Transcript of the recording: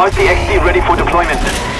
RCXD ready for deployment.